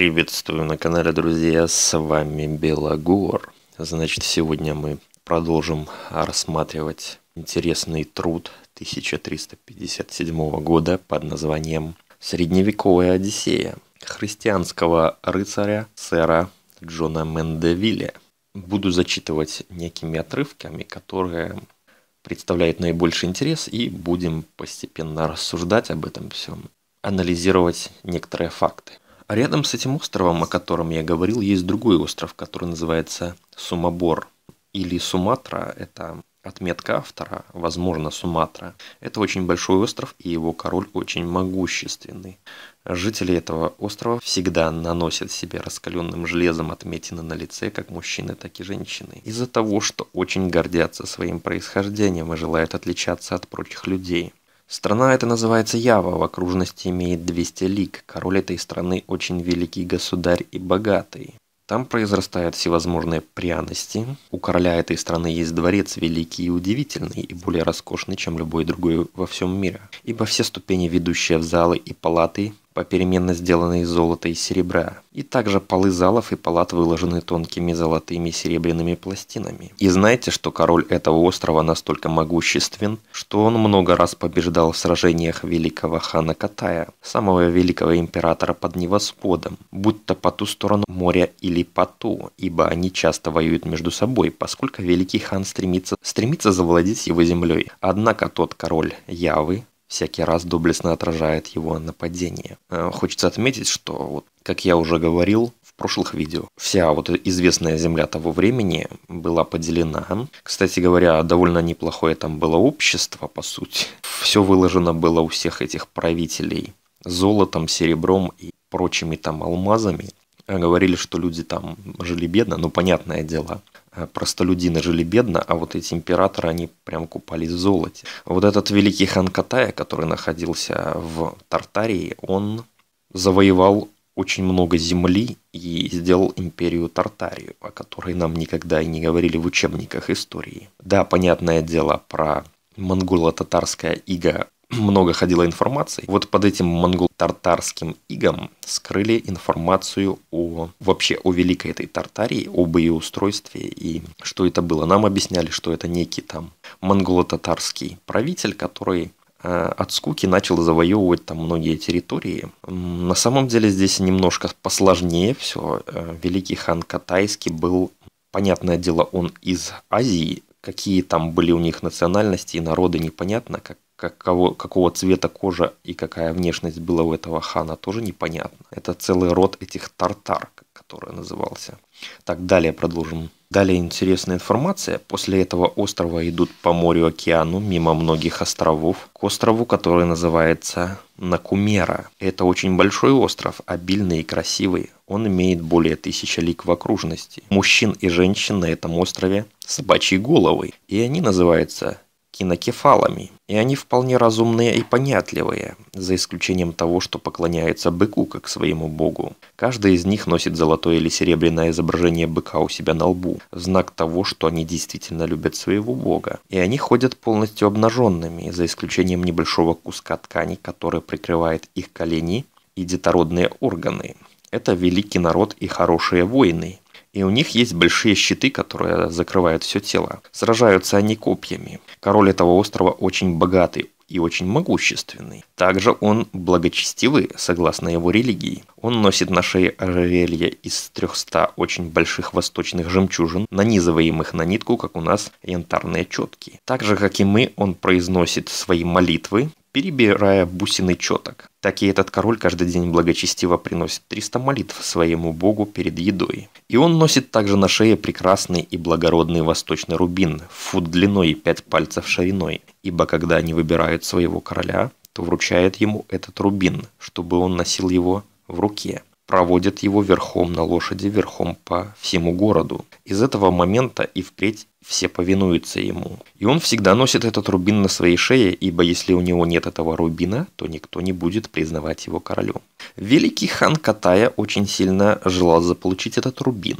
Приветствую на канале, друзья, с вами Белогор. Значит, сегодня мы продолжим рассматривать интересный труд 1357 года под названием «Средневековая Одиссея» христианского рыцаря сэра Джона Мендевиля. Буду зачитывать некими отрывками, которые представляют наибольший интерес, и будем постепенно рассуждать об этом всем, анализировать некоторые факты. А рядом с этим островом, о котором я говорил, есть другой остров, который называется Сумабор или Суматра. Это отметка автора, возможно, Суматра. Это очень большой остров, и его король очень могущественный. Жители этого острова всегда наносят себе раскаленным железом отметины на лице, как мужчины, так и женщины. Из-за того, что очень гордятся своим происхождением и желают отличаться от прочих людей. Страна эта называется Ява, в окружности имеет 200 лиг. Король этой страны очень великий государь и богатый. Там произрастают всевозможные пряности. У короля этой страны есть дворец великий и удивительный, и более роскошный, чем любой другой во всем мире. Ибо все ступени, ведущие в залы и палаты, попеременно сделаны из золота и серебра. И также полы залов и палат выложены тонкими золотыми и серебряными пластинами. И знаете, что король этого острова настолько могуществен, что он много раз побеждал в сражениях великого хана Катая, самого великого императора под невосподом, будь то по ту сторону моря или по ту, ибо они часто воюют между собой, поскольку великий хан стремится, стремится завладеть его землей. Однако тот король Явы, всякий раз доблестно отражает его нападение. Э, хочется отметить, что, вот, как я уже говорил в прошлых видео, вся вот известная земля того времени была поделена. Кстати говоря, довольно неплохое там было общество, по сути. Все выложено было у всех этих правителей золотом, серебром и прочими там алмазами. Говорили, что люди там жили бедно, ну, понятное дело, простолюдины жили бедно, а вот эти императоры, они прям купались в золоте. Вот этот великий хан Катая, который находился в Тартарии, он завоевал очень много земли и сделал империю Тартарию, о которой нам никогда и не говорили в учебниках истории. Да, понятное дело, про монголо-татарское иго много ходило информации. Вот под этим монгол-тартарским игом скрыли информацию о вообще о великой этой Тартарии, об ее устройстве и что это было. Нам объясняли, что это некий там монголо-татарский правитель, который э, от скуки начал завоевывать там многие территории. На самом деле здесь немножко посложнее все. Э, великий хан Катайский был, понятное дело, он из Азии, какие там были у них национальности и народы, непонятно, как, какого, какого цвета кожа и какая внешность была у этого хана, тоже непонятно. Это целый род этих тартар, который назывался. Так, далее продолжим. Далее интересная информация. После этого острова идут по морю-океану, мимо многих островов, к острову, который называется Накумера. Это очень большой остров, обильный и красивый. Он имеет более тысячи лик в окружности. Мужчин и женщин на этом острове собачьи головы. И они называются кинокефалами, и они вполне разумные и понятливые, за исключением того, что поклоняются быку как своему богу. Каждый из них носит золотое или серебряное изображение быка у себя на лбу, знак того, что они действительно любят своего бога. И они ходят полностью обнаженными, за исключением небольшого куска ткани, который прикрывает их колени и детородные органы. Это великий народ и хорошие воины, и у них есть большие щиты, которые закрывают все тело. Сражаются они копьями. Король этого острова очень богатый и очень могущественный. Также он благочестивый, согласно его религии. Он носит на шее ожерелье из 300 очень больших восточных жемчужин, нанизываемых на нитку, как у нас янтарные четки. Так же, как и мы, он произносит свои молитвы, перебирая бусины четок. Так и этот король каждый день благочестиво приносит 300 молитв своему богу перед едой. И он носит также на шее прекрасный и благородный восточный рубин, фут длиной и 5 пальцев шириной. Ибо когда они выбирают своего короля, то вручают ему этот рубин, чтобы он носил его в руке проводят его верхом на лошади, верхом по всему городу. Из этого момента и впредь все повинуются ему. И он всегда носит этот рубин на своей шее, ибо если у него нет этого рубина, то никто не будет признавать его королем. Великий хан Катая очень сильно желал заполучить этот рубин,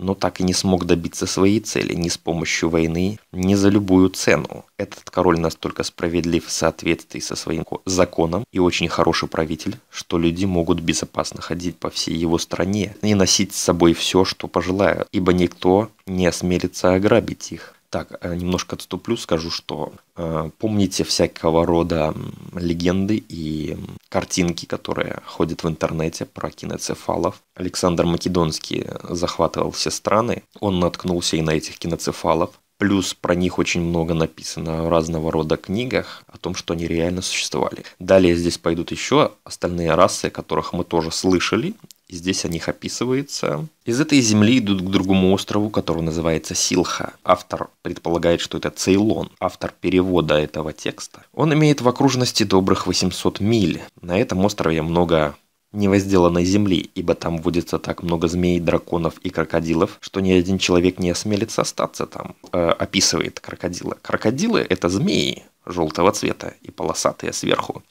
но так и не смог добиться своей цели ни с помощью войны, ни за любую цену. Этот король настолько справедлив в соответствии со своим законом и очень хороший правитель, что люди могут безопасно ходить по всей его стране и носить с собой все, что пожелают, ибо никто не осмелится ограбить их. Так, э, немножко отступлю, скажу, что э, помните всякого рода легенды и картинки, которые ходят в интернете про киноцефалов. Александр Македонский захватывал все страны, он наткнулся и на этих киноцефалов. Плюс про них очень много написано в разного рода книгах о том, что они реально существовали. Далее здесь пойдут еще остальные расы, о которых мы тоже слышали и здесь о них описывается. Из этой земли идут к другому острову, который называется Силха. Автор предполагает, что это Цейлон, автор перевода этого текста. Он имеет в окружности добрых 800 миль. На этом острове много невозделанной земли, ибо там водится так много змей, драконов и крокодилов, что ни один человек не осмелится остаться там, э, описывает крокодила. Крокодилы – это змеи, желтого цвета и полосатые сверху,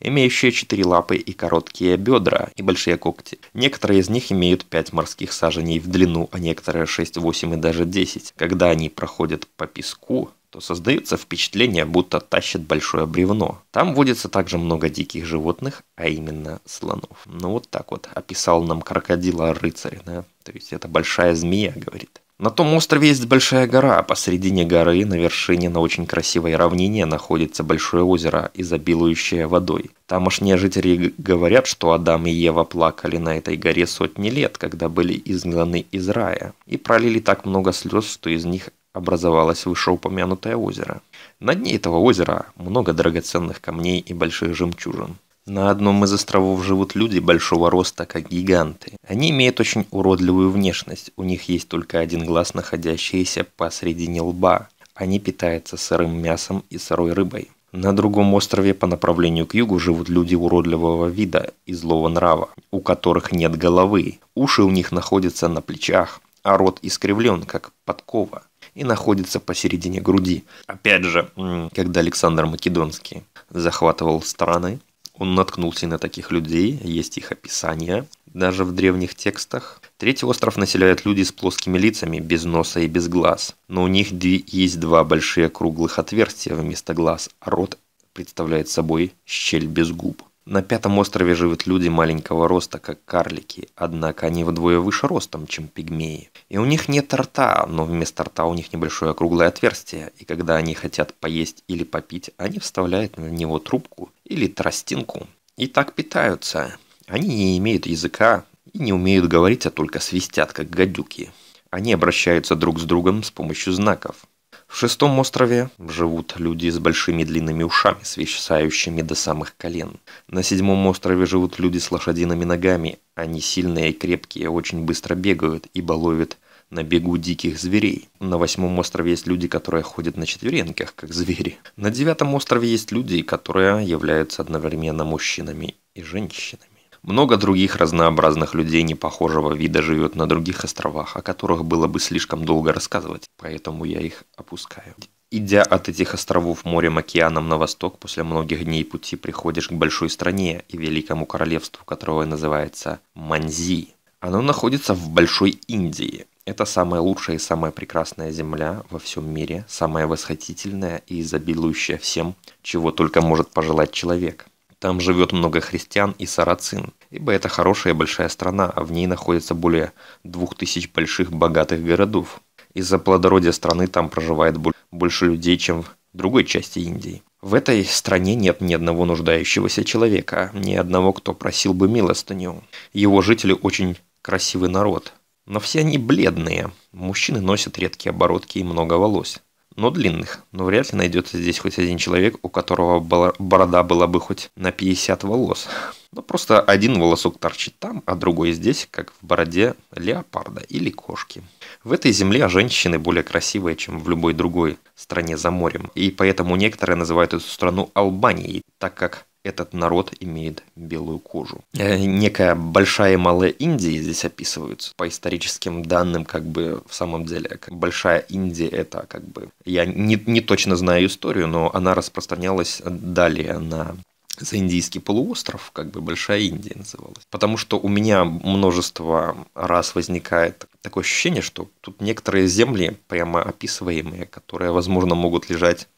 имеющие четыре лапы и короткие бедра и большие когти. Некоторые из них имеют 5 морских саженей в длину, а некоторые 6, 8 и даже 10. Когда они проходят по песку, то создается впечатление, будто тащат большое бревно. Там водится также много диких животных, а именно слонов. Ну вот так вот описал нам крокодила рыцарь, да? То есть это большая змея, говорит. На том острове есть большая гора, а посередине горы, на вершине, на очень красивой равнине, находится большое озеро, изобилующее водой. Тамошние жители говорят, что Адам и Ева плакали на этой горе сотни лет, когда были изгнаны из рая, и пролили так много слез, что из них образовалось вышеупомянутое озеро. На дне этого озера много драгоценных камней и больших жемчужин. На одном из островов живут люди большого роста, как гиганты. Они имеют очень уродливую внешность. У них есть только один глаз, находящийся посредине лба. Они питаются сырым мясом и сырой рыбой. На другом острове по направлению к югу живут люди уродливого вида и злого нрава, у которых нет головы. Уши у них находятся на плечах, а рот искривлен, как подкова, и находится посередине груди. Опять же, когда Александр Македонский захватывал страны, он наткнулся на таких людей, есть их описание, даже в древних текстах. Третий остров населяют люди с плоскими лицами, без носа и без глаз. Но у них есть два большие круглых отверстия вместо глаз, а рот представляет собой щель без губ. На пятом острове живут люди маленького роста, как карлики, однако они вдвое выше ростом, чем пигмеи. И у них нет рта, но вместо рта у них небольшое круглое отверстие, и когда они хотят поесть или попить, они вставляют в него трубку или тростинку. И так питаются. Они не имеют языка и не умеют говорить, а только свистят, как гадюки. Они обращаются друг с другом с помощью знаков. В шестом острове живут люди с большими длинными ушами, свисающими до самых колен. На седьмом острове живут люди с лошадиными ногами. Они сильные и крепкие, очень быстро бегают, ибо ловят на бегу диких зверей. На восьмом острове есть люди, которые ходят на четвереньках, как звери. На девятом острове есть люди, которые являются одновременно мужчинами и женщинами. Много других разнообразных людей непохожего вида живет на других островах, о которых было бы слишком долго рассказывать, поэтому я их опускаю. Идя от этих островов морем океаном на восток, после многих дней пути приходишь к большой стране и великому королевству, которое называется Манзи. Оно находится в Большой Индии. Это самая лучшая и самая прекрасная земля во всем мире, самая восхитительная и изобилующая всем, чего только может пожелать человек. Там живет много христиан и сарацин, ибо это хорошая большая страна, а в ней находится более двух тысяч больших богатых городов. Из-за плодородия страны там проживает больше людей, чем в другой части Индии. В этой стране нет ни одного нуждающегося человека, ни одного, кто просил бы милостыню. Его жители очень красивый народ, но все они бледные. Мужчины носят редкие оборотки и много волос но длинных. Но вряд ли найдется здесь хоть один человек, у которого борода была бы хоть на 50 волос. Но просто один волосок торчит там, а другой здесь, как в бороде леопарда или кошки. В этой земле женщины более красивые, чем в любой другой стране за морем. И поэтому некоторые называют эту страну Албанией, так как этот народ имеет белую кожу. Э, некая большая и малая Индия здесь описываются. По историческим данным, как бы в самом деле, большая Индия это как бы... Я не, не точно знаю историю, но она распространялась далее на за Индийский полуостров, как бы Большая Индия называлась. Потому что у меня множество раз возникает такое ощущение, что тут некоторые земли, прямо описываемые, которые, возможно, могут лежать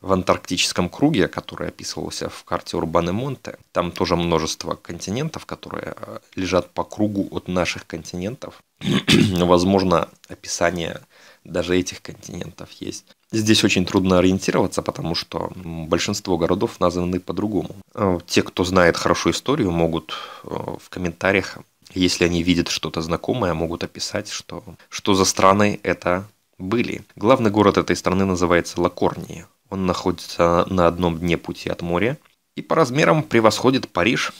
в антарктическом круге, который описывался в карте Урбаны Монте. Там тоже множество континентов, которые э, лежат по кругу от наших континентов. Возможно, описание даже этих континентов есть. Здесь очень трудно ориентироваться, потому что большинство городов названы по-другому. Э, те, кто знает хорошо историю, могут э, в комментариях, если они видят что-то знакомое, могут описать, что, что за страны это были. Главный город этой страны называется Лакорния. Он находится на одном дне пути от моря и по размерам превосходит Париж.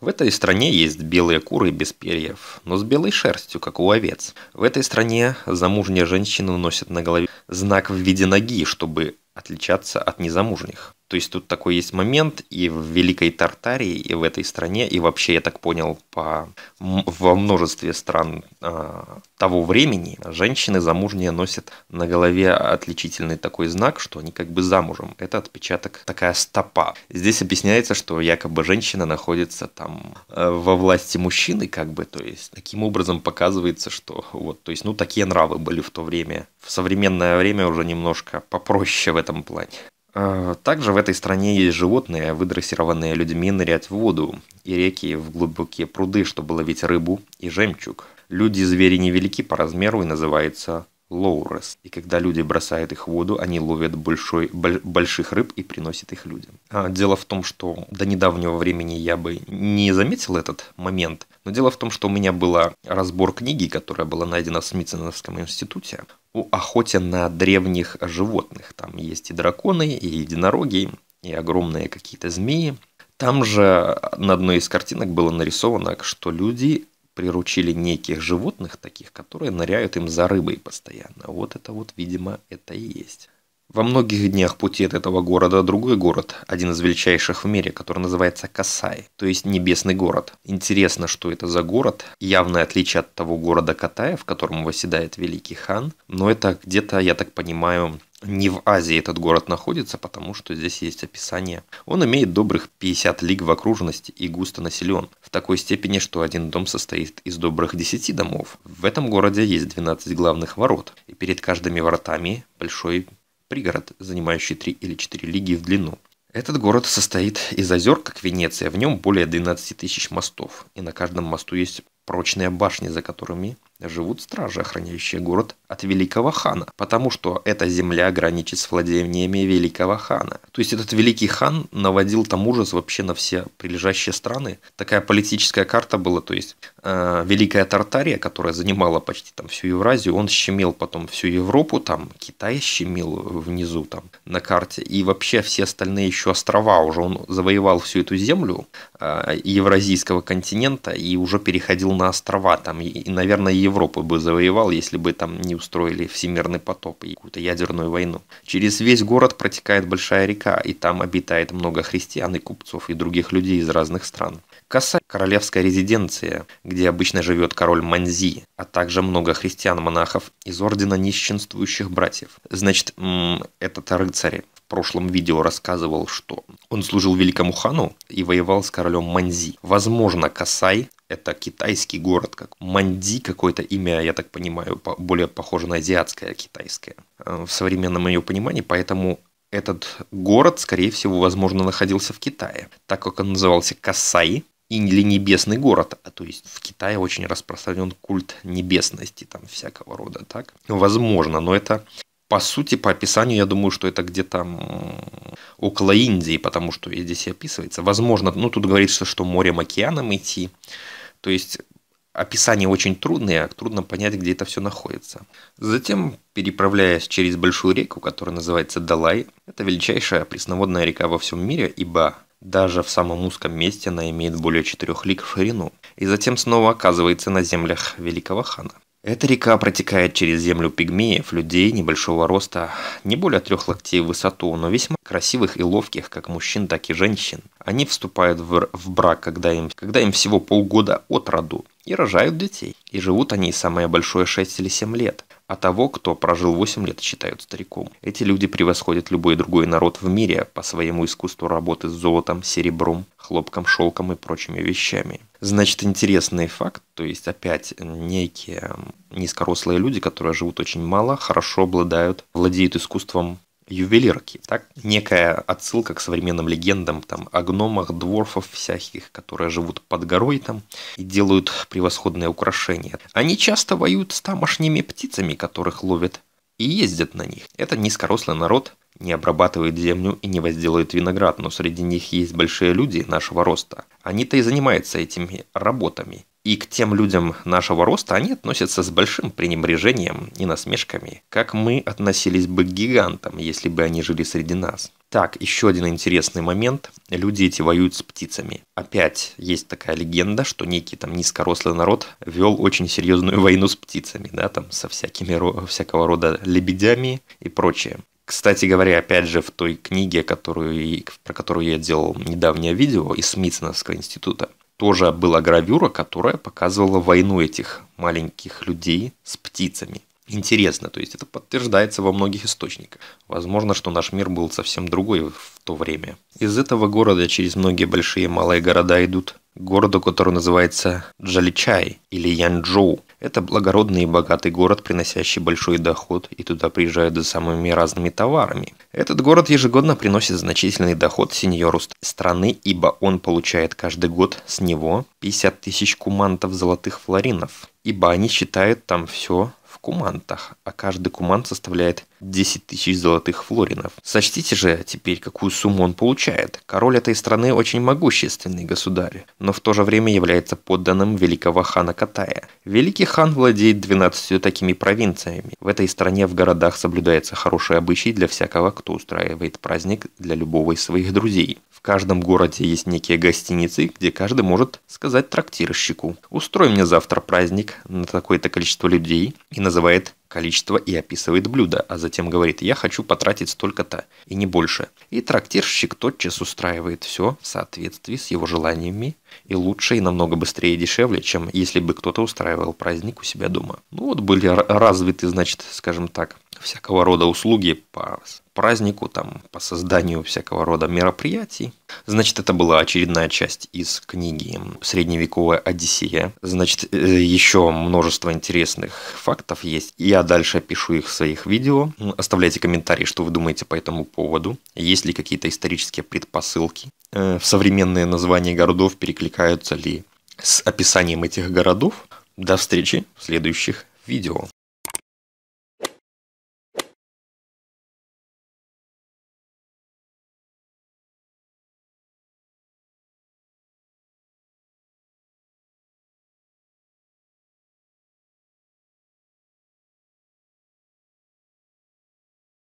В этой стране есть белые куры без перьев, но с белой шерстью, как у овец. В этой стране замужние женщины носят на голове знак в виде ноги, чтобы отличаться от незамужних. То есть тут такой есть момент и в Великой Тартарии, и в этой стране, и вообще, я так понял, по, во множестве стран э, того времени женщины замужние носят на голове отличительный такой знак, что они как бы замужем. Это отпечаток, такая стопа. Здесь объясняется, что якобы женщина находится там э, во власти мужчины, как бы, то есть таким образом показывается, что вот, то есть, ну, такие нравы были в то время. В современное время уже немножко попроще в этом плане. А, также в этой стране есть животные, выдрессированные людьми нырять в воду и реки в глубокие пруды, чтобы ловить рыбу и жемчуг. Люди-звери невелики по размеру и называются лоурес. И когда люди бросают их в воду, они ловят большой, больших рыб и приносят их людям. А дело в том, что до недавнего времени я бы не заметил этот момент, но дело в том, что у меня был разбор книги, которая была найдена в Смитсоновском институте о охоте на древних животных. Там есть и драконы, и единороги, и огромные какие-то змеи. Там же на одной из картинок было нарисовано, что люди приручили неких животных таких, которые ныряют им за рыбой постоянно. Вот это вот, видимо, это и есть. Во многих днях пути от этого города другой город, один из величайших в мире, который называется Касай, то есть небесный город. Интересно, что это за город, явное отличие от того города Катая, в котором восседает великий хан, но это где-то, я так понимаю, не в Азии этот город находится, потому что здесь есть описание. Он имеет добрых 50 лиг в окружности и густо населен, в такой степени, что один дом состоит из добрых 10 домов. В этом городе есть 12 главных ворот, и перед каждыми воротами большой пригород, занимающий 3 или 4 лиги в длину. Этот город состоит из озер, как Венеция, в нем более 12 тысяч мостов, и на каждом мосту есть прочные башни, за которыми живут стражи, охраняющие город от великого хана, потому что эта земля граничит с владениями великого хана. То есть этот великий хан наводил там ужас вообще на все прилежащие страны. Такая политическая карта была, то есть э, Великая Тартария, которая занимала почти там всю Евразию, он щемил потом всю Европу, там Китай щемил внизу там на карте, и вообще все остальные еще острова уже он завоевал всю эту землю э, евразийского континента и уже переходил на острова там, и, и наверное, Европу бы завоевал, если бы там не устроили всемирный потоп и какую-то ядерную войну. Через весь город протекает большая река, и там обитает много христиан и купцов и других людей из разных стран. Каса – королевская резиденция, где обычно живет король Манзи, а также много христиан-монахов из ордена нищенствующих братьев. Значит, этот рыцарь в прошлом видео рассказывал, что он служил великому хану и воевал с королем Манзи. Возможно, Касай это китайский город, как Манди, какое-то имя, я так понимаю, более похоже на азиатское китайское э, в современном ее понимании, поэтому этот город, скорее всего, возможно, находился в Китае, так как он назывался Касай, или небесный город, а то есть в Китае очень распространен культ небесности, там всякого рода, так? Возможно, но это по сути, по описанию, я думаю, что это где-то около Индии, потому что здесь и описывается. Возможно, ну тут говорится, что морем, океаном идти. То есть описание очень трудное, трудно понять, где это все находится. Затем, переправляясь через большую реку, которая называется Далай, это величайшая пресноводная река во всем мире, ибо даже в самом узком месте она имеет более 4 лиг в ширину. И затем снова оказывается на землях Великого Хана. Эта река протекает через землю пигмеев, людей небольшого роста, не более трех локтей в высоту, но весьма красивых и ловких, как мужчин, так и женщин. Они вступают в, в брак, когда им, когда им всего полгода от роду, и рожают детей. И живут они самое большое 6 или 7 лет. А того, кто прожил 8 лет, считают стариком. Эти люди превосходят любой другой народ в мире по своему искусству работы с золотом, серебром, хлопком, шелком и прочими вещами. Значит, интересный факт, то есть опять некие низкорослые люди, которые живут очень мало, хорошо обладают, владеют искусством ювелирки. Так? Некая отсылка к современным легендам там, о гномах, дворфов всяких, которые живут под горой там и делают превосходные украшения. Они часто воюют с тамошними птицами, которых ловят, и ездят на них. Это низкорослый народ, не обрабатывает землю и не возделывает виноград, но среди них есть большие люди нашего роста. Они-то и занимаются этими работами. И к тем людям нашего роста они относятся с большим пренебрежением и насмешками, как мы относились бы к гигантам, если бы они жили среди нас. Так, еще один интересный момент. Люди эти воюют с птицами. Опять есть такая легенда, что некий там низкорослый народ вел очень серьезную войну с птицами, да, там со всякими, всякого рода лебедями и прочее. Кстати говоря, опять же, в той книге, которую, про которую я делал недавнее видео из Смитсоновского института, тоже была гравюра, которая показывала войну этих маленьких людей с птицами. Интересно, то есть это подтверждается во многих источниках. Возможно, что наш мир был совсем другой в то время. Из этого города через многие большие и малые города идут к городу, который называется Джаличай или Янчжоу. Это благородный и богатый город, приносящий большой доход, и туда приезжают за самыми разными товарами. Этот город ежегодно приносит значительный доход сеньору страны, ибо он получает каждый год с него 50 тысяч кумантов золотых флоринов, ибо они считают там все кумантах, а каждый кумант составляет 10 тысяч золотых флоринов. Сочтите же теперь, какую сумму он получает. Король этой страны очень могущественный государь, но в то же время является подданным великого хана Катая. Великий хан владеет 12 такими провинциями. В этой стране в городах соблюдается хороший обычай для всякого, кто устраивает праздник для любого из своих друзей каждом городе есть некие гостиницы, где каждый может сказать трактирщику «Устрой мне завтра праздник на такое-то количество людей» и называет количество и описывает блюдо, а затем говорит «я хочу потратить столько-то и не больше». И трактирщик тотчас устраивает все в соответствии с его желаниями и лучше и намного быстрее и дешевле, чем если бы кто-то устраивал праздник у себя дома. Ну вот были развиты, значит, скажем так, всякого рода услуги по празднику, там, по созданию всякого рода мероприятий. Значит, это была очередная часть из книги «Средневековая Одиссея». Значит, э, еще множество интересных фактов есть. Я дальше пишу их в своих видео. Оставляйте комментарии, что вы думаете по этому поводу. Есть ли какие-то исторические предпосылки. Э, современные названия городов перекликаются ли с описанием этих городов. До встречи в следующих видео.